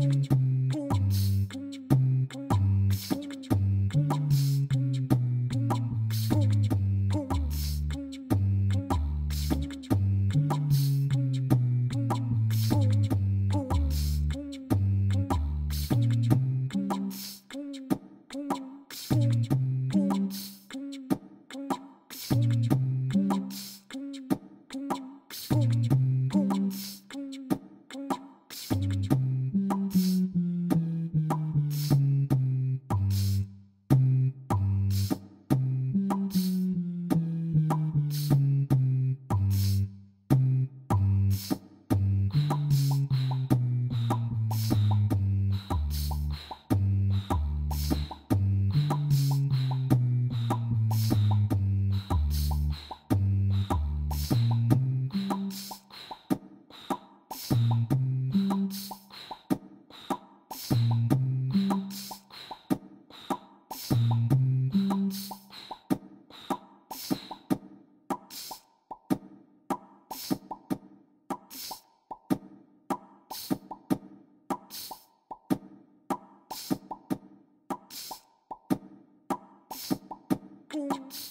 чик-чик. You.